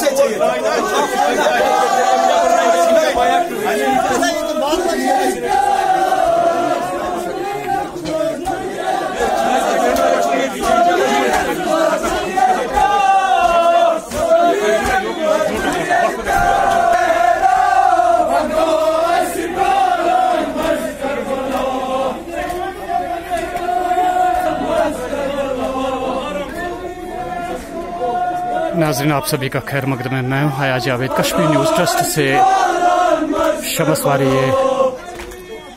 Şey çekin. Aynen. नाजरीन, आप सभी का खैर मकदम है मैं हया जावेद कश्मीर न्यूज़ ट्रस्ट से शमसवारी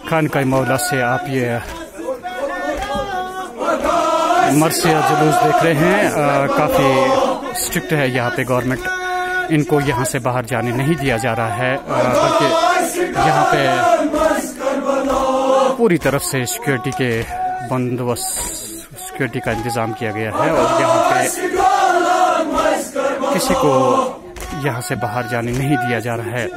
खान का मौला से आप ये मरसिया जुलूस देख रहे हैं। काफ़ी स्ट्रिक्ट है यहाँ पे गवर्नमेंट। इनको यहाँ से बाहर जाने नहीं दिया जा रहा है। बल्कि यहाँ पे पूरी तरफ़ से सिक्योरिटी के बंदोबस्त सिक्योरिटी का इंतज़ाम किया गया है और यहाँ पे किसी को यहाँ से बाहर जाने नहीं दिया जा रहा है।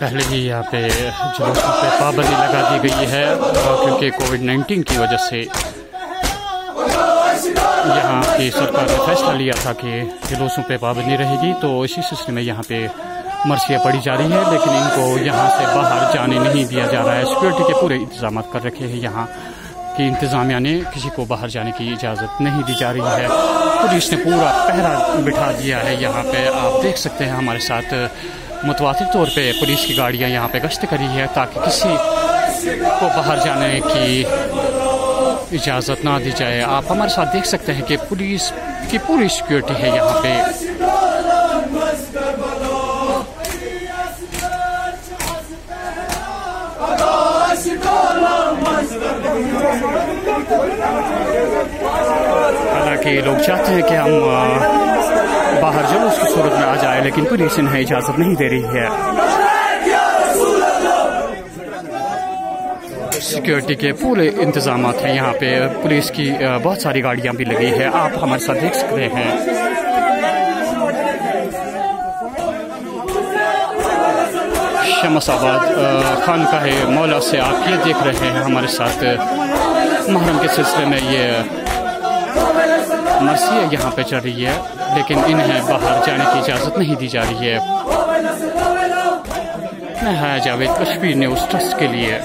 पहले ही यहाँ पे जुलूसों पे पाबंदी लगा दी गई है क्योंकि कोविड 19 की वजह से यहाँ की सरकार ने फैसला लिया था कि जुलूसों पे पाबंदी रहेगी तो इसी सिलसिले में यहाँ पे मर्सियाँ पड़ी जा रही है, लेकिन इनको यहाँ से बाहर जाने नहीं दिया जा रहा है। सिक्योरिटी के पूरे इंतज़ाम कर रखे हैं यहाँ। की इंतजामिया ने किसी को बाहर जाने की इजाज़त नहीं दी जा रही है। पुलिस ने पूरा पहरा बिठा दिया है। यहाँ पे आप देख सकते हैं हमारे साथ मुतवाद तौर पे पुलिस की गाड़ियाँ यहाँ पे गश्त करी है ताकि किसी को बाहर जाने की इजाज़त ना दी जाए। आप हमारे साथ देख सकते हैं कि पुलिस की पूरी सिक्योरिटी है यहाँ पे। हालाँकि लोग चाहते हैं कि हम बाहर जुलूस उसकी सूरत में आ जाए, लेकिन पुलिस इन्हें इजाज़त नहीं दे रही है। सिक्योरिटी के पूरे इंतज़ाम हैं यहाँ पे। पुलिस की बहुत सारी गाड़ियाँ भी लगी है। आप हमारे साथ देख सकते हैं। शमसाबाद खान का है, मौला से आप ये देख रहे हैं हमारे साथ। मुहर्रम के सिलसिले में ये मरसिया यहाँ पे चल रही है, लेकिन इन्हें बाहर जाने की इजाज़त नहीं दी जा रही है। नहाया जावेद कश्मीर ने उस ट्रस्ट के लिए